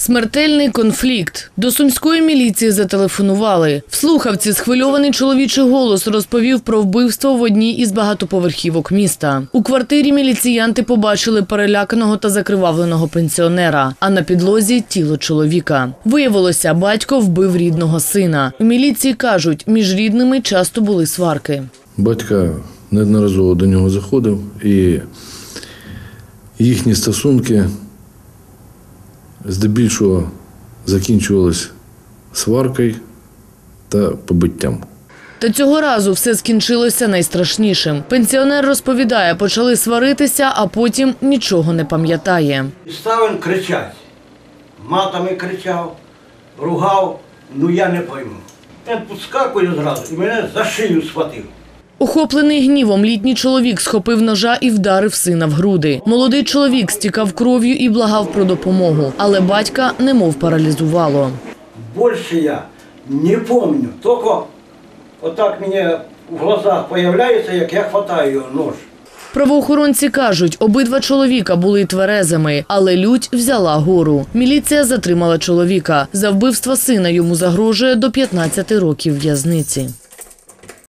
Смертельний конфлікт. До сумської міліції зателефонували. В слухавці схвильований чоловічий голос розповів про вбивство в одній із багатоповерхівок міста. У квартирі міліціянти побачили переляканого та закривавленого пенсіонера, а на підлозі тіло чоловіка. Виявилося, батько вбив рідного сина. У міліції кажуть, між рідними часто були сварки. Батька неодноразово до нього заходив, і їхні стосунки здебільшого закінчувались сваркою та побиттям. Та цього разу все скінчилося найстрашнішим. Пенсіонер розповідає, почали сваритися, а потім нічого не пам'ятає. Став він кричати. Матами кричав, ругав, ну я не пойму. Він підскакує зразу і мене за шию схватив. Охоплений гнівом, літній чоловік схопив ножа і вдарив сина в груди. Молодий чоловік стікав кров'ю і благав про допомогу, але батька немов паралізувало. Більше я не пам'ятаю. Тільки отак мені в глазах з'являється, як я хватаю його нож. Правоохоронці кажуть, обидва чоловіка були тверезими, але лють взяла гору. Міліція затримала чоловіка. За вбивство сина йому загрожує до 15 років в'язниці.